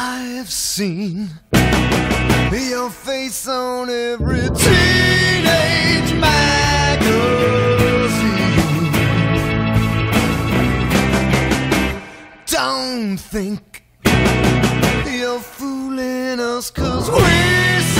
I've seen your face on every teenage magazine. Don't think you're fooling us, cause we.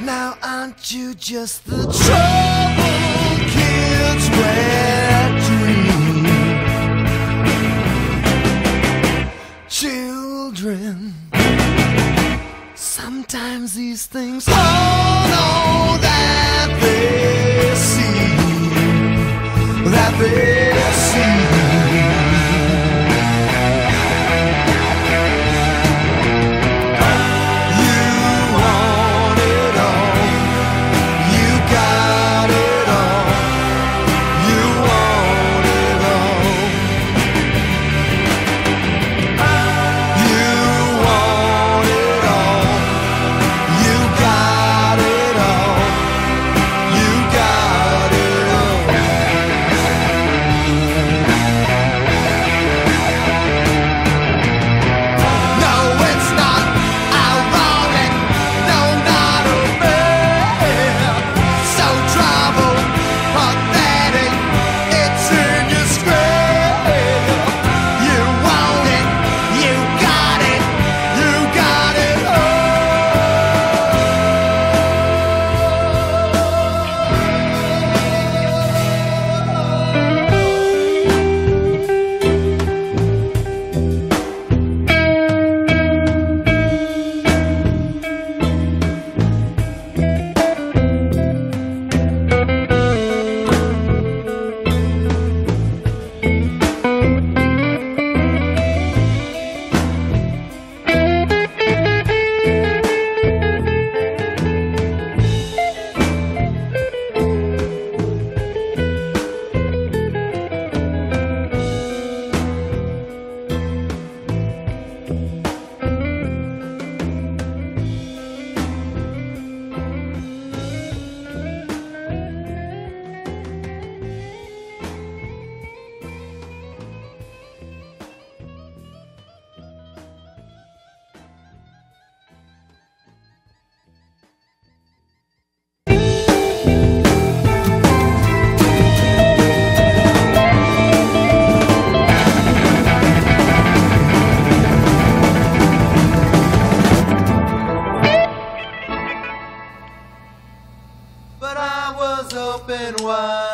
Now aren't you just the trouble kids wet dream? Children, sometimes these things all know that they see that they. open.